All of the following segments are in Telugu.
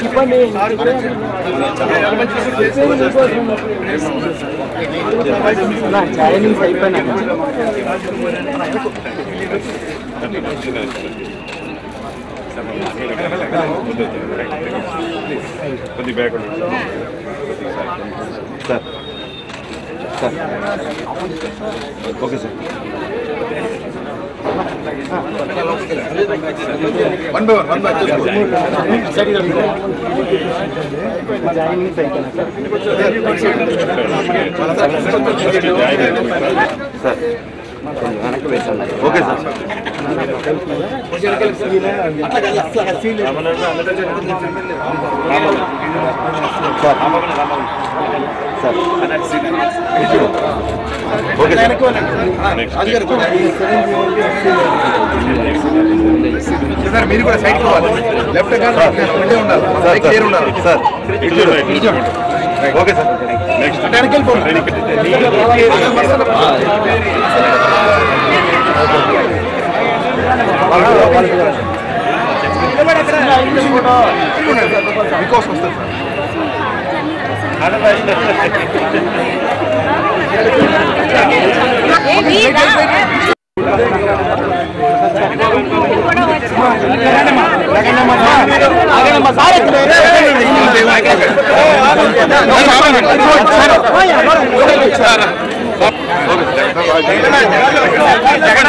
చెప్పండి చైనీస్ అయిపోయినా sir okay sir one by one one by Chinese అయిపోయినా సార్ కొంచెం వెనక్కి వేసాను okay sir sir sir okay sir మీరు కూడా సైడ్ పోవాలి లెఫ్ట్ ఉండే ఉండాలి సార్ క్లియర్ ఉండాలి సార్ ఓకే సార్ నెక్స్ట్ వెళ్ళిపోండి మీకోసం వస్తుంది సార్ జగన్ జగన్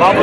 बाबू